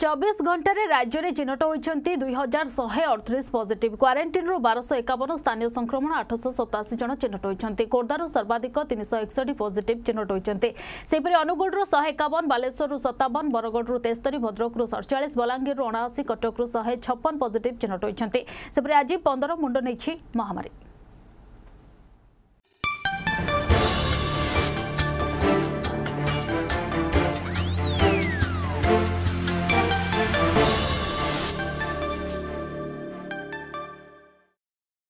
ଚବିଶ ଘଣ୍ଟାରେ ରାଜ୍ୟରେ ଚିହ୍ନଟ ହୋଇଛନ୍ତି ଦୁଇ ହଜାର ଶହେ ଅଠତିରିଶ ପଜିଟିଭ୍। କ୍ୱାରେଣ୍ଟିନ୍ରୁ ବାରଶହ ଏକାବନ ସ୍ଥାନୀୟ ସଂକ୍ରମଣ ଆଠଶହ ସତାଅଶୀ ଜଣ ଚିହ୍ନଟ ହୋଇଛନ୍ତି। ଖୋର୍ଦ୍ଧାରୁ ସର୍ବାଧିକ ତିନିଶହ ଏକଷଠି ପଜିଟିଭ୍ ଚିହ୍ନଟ ହୋଇଛନ୍ତି। ସେହିପରି ଅନୁଗୁଳରୁ ଶହେ ଏକାବନ ବାଲେଶ୍ୱରରୁ ସତାବନ ବରଗଡ଼ରୁ ତେସ୍ତରି ଭଦ୍ରକରୁ ସଡ଼ଚାଳିଶ ବଲାଙ୍ଗୀରରୁ ଅଣାଅଶୀ କଟକରୁ ଶହେ ଛପନ ପଜିଟିଭ୍ ଚିହ୍ନଟ ହୋଇଛନ୍ତି। ସେପରି ଆଜି ପନ୍ଦର ମୁଣ୍ଡ ନେଇଛି ମହାମାରୀ।